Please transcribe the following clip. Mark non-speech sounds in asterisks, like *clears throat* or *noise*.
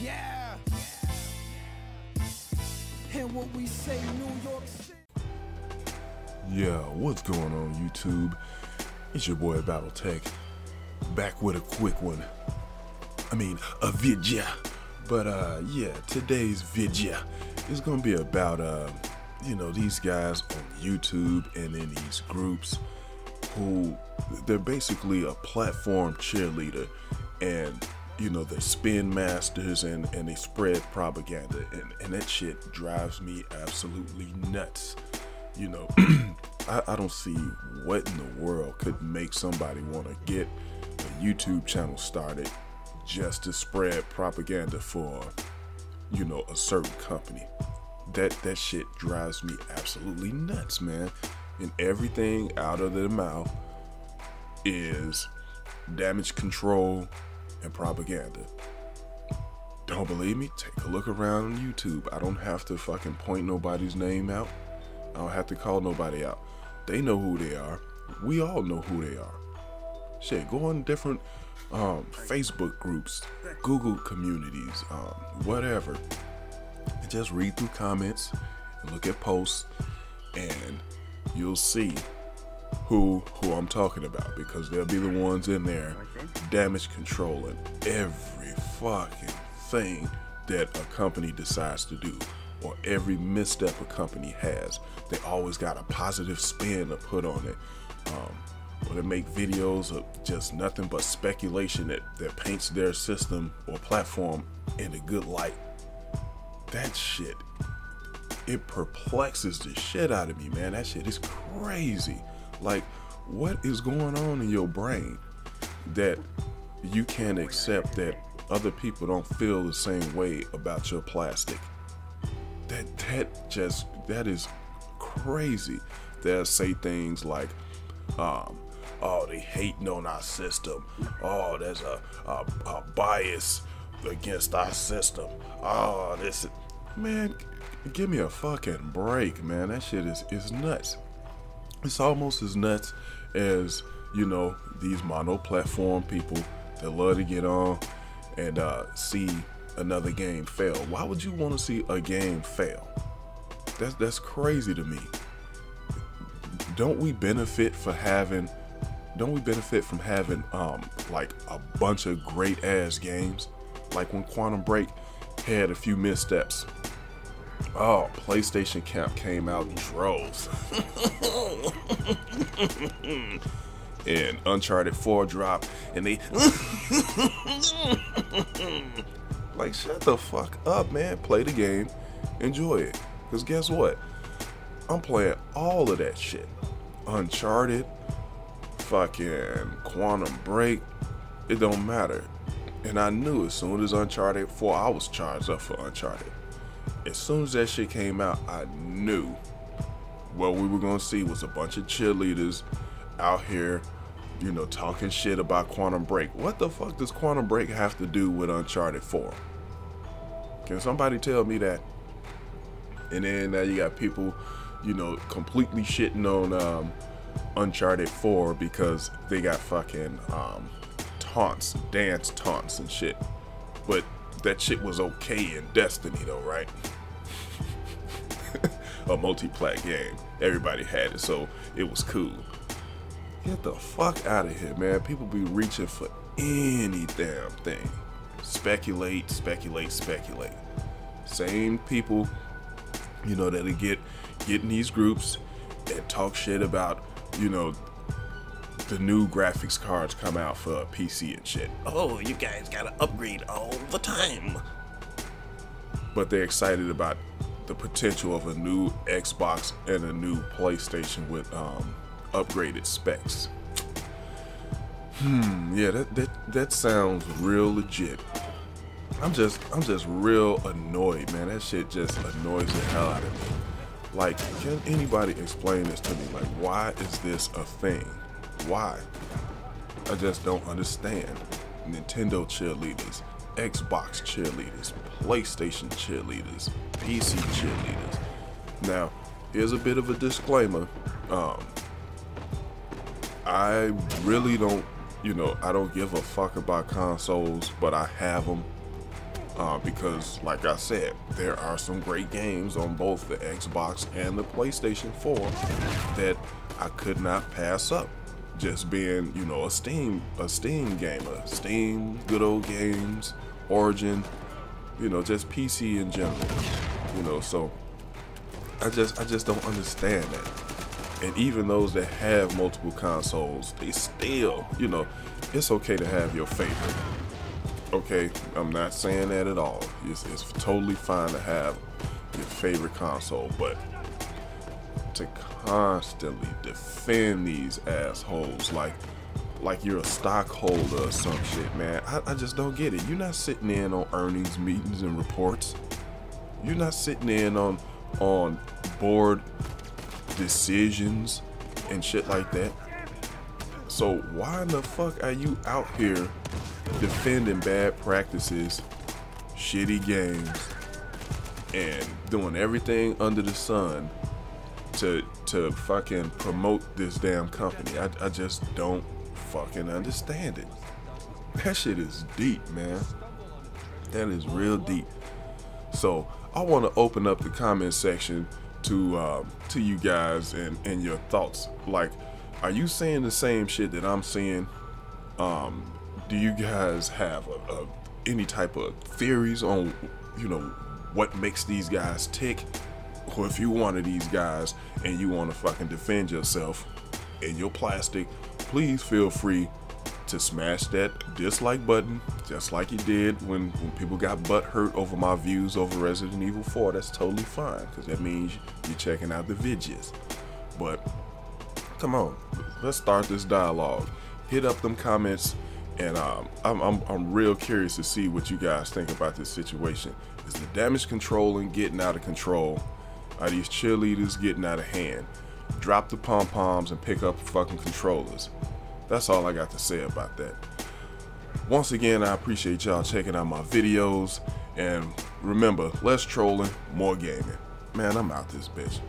Yeah. And what we say, New York City. Yeah, what's going on YouTube? It's your boy Battletek, back with a quick one. I mean, a vidya. But uh, yeah, today's vidya is gonna be about uh, you know, these guys on YouTube and in these groups who they're basically a platform cheerleader and you know they're spin masters and and they spread propaganda. And and that shit drives me absolutely nuts. You know *clears throat* I, I don't see what in the world could make somebody want to get a youtube channel started just to spread propaganda for you know a certain company. That that shit drives me absolutely nuts man. And everything out of their mouth is damage control and propaganda. Don't believe me? Take a look around on YouTube. I don't have to fucking point nobody's name out. I don't have to call nobody out. They know who they are. We all know who they are. Shit, go on different um, Facebook groups, Google communities, um, whatever. And just read through comments and look at posts, and you'll see who who I'm talking about because they'll be the ones in there damage controlling every fucking thing that a company decides to do or every misstep a company has. They always got a positive spin to put on it. Um, or they make videos of just nothing but speculation that, that paints their system or platform in a good light. That shit, it perplexes the shit out of me, man. That shit is crazy. Like, what is going on in your brain that you can't accept that other people don't feel the same way about your plastic? That that just that is crazy. They'll say things like, um, oh, they hating on our system. Oh, there's a, a, a bias against our system. Oh, this man, give me a fucking break, man. That shit is is nuts it's almost as nuts as you know these mono-platform people that love to get on and uh, see another game fail. Why would you want to see a game fail? That's that's crazy to me. Don't we benefit for having? Don't we benefit from having um like a bunch of great ass games? Like when Quantum Break had a few missteps Oh, PlayStation Camp came out in droves. *laughs* and Uncharted 4 drop, and they. *laughs* like, shut the fuck up, man. Play the game, enjoy it. Because guess what? I'm playing all of that shit. Uncharted, fucking Quantum Break, it don't matter. And I knew as soon as Uncharted 4, I was charged up for Uncharted as soon as that shit came out, I knew what we were gonna see was a bunch of cheerleaders out here, you know, talking shit about Quantum Break. What the fuck does Quantum Break have to do with Uncharted 4? Can somebody tell me that? And then now you got people, you know, completely shitting on um, Uncharted 4 because they got fucking um, taunts, dance taunts and shit. But that shit was okay in Destiny though, right? *laughs* a multi-plat game. Everybody had it, so it was cool. Get the fuck out of here, man. People be reaching for any damn thing. Speculate, speculate, speculate. Same people, you know, that get get in these groups and talk shit about, you know, the new graphics cards come out for a PC and shit. Oh, you guys gotta upgrade all the time. But they're excited about the potential of a new Xbox and a new PlayStation with um, upgraded specs. Hmm, yeah, that, that that sounds real legit. I'm just I'm just real annoyed, man. That shit just annoys the hell out of me. Like, can anybody explain this to me? Like, why is this a thing? Why? I just don't understand. Nintendo cheerleaders, Xbox cheerleaders, PlayStation cheerleaders, PC cheerleaders. Now, here's a bit of a disclaimer. Um, I really don't, you know, I don't give a fuck about consoles, but I have them. Uh, because, like I said, there are some great games on both the Xbox and the PlayStation 4 that I could not pass up. Just being, you know, a Steam, a Steam gamer, Steam, good old games, Origin, you know, just PC in general, you know. So I just, I just don't understand that. And even those that have multiple consoles, they still, you know, it's okay to have your favorite. Okay, I'm not saying that at all. It's, it's totally fine to have your favorite console, but to constantly defend these assholes like like you're a stockholder or some shit, man. I, I just don't get it. You're not sitting in on earnings meetings and reports. You're not sitting in on on board decisions and shit like that. So why in the fuck are you out here defending bad practices, shitty games, and doing everything under the sun to to fucking promote this damn company? I, I just don't fucking understand it. That shit is deep, man. That is real deep. So I want to open up the comment section to um, to you guys and and your thoughts. Like, are you saying the same shit that I'm saying? Um, do you guys have a, a, any type of theories on you know what makes these guys tick? Or if you one of these guys and you want to fucking defend yourself in your plastic, please feel free to smash that dislike button, just like you did when, when people got butt hurt over my views over Resident Evil 4. That's totally fine, because that means you're checking out the videos. But come on, let's start this dialogue. Hit up them comments, and um, I'm, I'm, I'm real curious to see what you guys think about this situation. Is the damage controlling getting out of control? Are these cheerleaders getting out of hand? Drop the pom poms and pick up fucking controllers. That's all I got to say about that. Once again, I appreciate y'all checking out my videos. And remember, less trolling, more gaming. Man, I'm out this bitch.